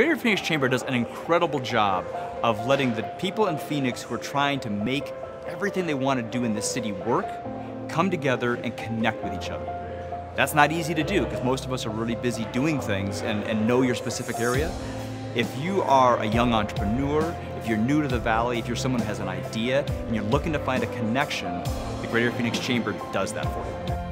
Greater Phoenix Chamber does an incredible job of letting the people in Phoenix who are trying to make everything they want to do in this city work come together and connect with each other. That's not easy to do because most of us are really busy doing things and, and know your specific area. If you are a young entrepreneur, if you're new to the Valley, if you're someone who has an idea and you're looking to find a connection, the Greater Phoenix Chamber does that for you.